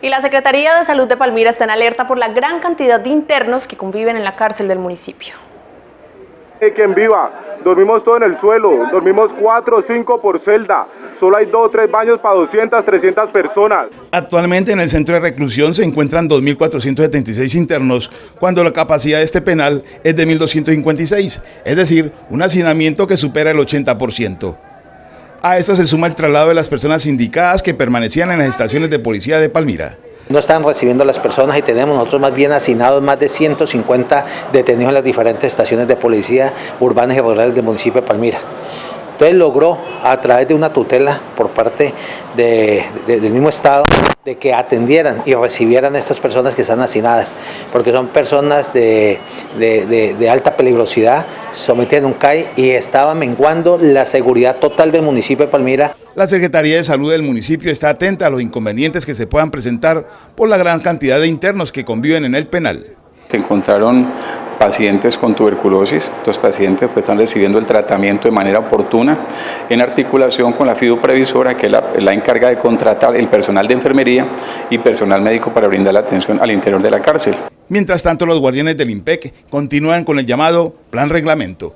Y la Secretaría de Salud de Palmira está en alerta por la gran cantidad de internos que conviven en la cárcel del municipio. Quien viva, dormimos todo en el suelo, dormimos cuatro o cinco por celda, solo hay dos o tres baños para 200, 300 personas. Actualmente en el centro de reclusión se encuentran 2.476 internos, cuando la capacidad de este penal es de 1.256, es decir, un hacinamiento que supera el 80%. A esto se suma el traslado de las personas indicadas que permanecían en las estaciones de policía de Palmira. No están recibiendo las personas y tenemos nosotros más bien asignados más de 150 detenidos en las diferentes estaciones de policía urbanas y rurales del municipio de Palmira. Entonces logró a través de una tutela por parte de, de, del mismo Estado de que atendieran y recibieran a estas personas que están asignadas, porque son personas de, de alta peligrosidad, sometidas a un CAI y estaba menguando la seguridad total del municipio de Palmira. La Secretaría de Salud del municipio está atenta a los inconvenientes que se puedan presentar por la gran cantidad de internos que conviven en el penal. Se encontraron pacientes con tuberculosis. Estos pacientes pues, están recibiendo el tratamiento de manera oportuna en articulación con la fiduprevisora, que es la, la encarga de contratar el personal de enfermería y personal médico para brindar la atención al interior de la cárcel. Mientras tanto, los guardianes del IMPEC continúan con el llamado Plan Reglamento.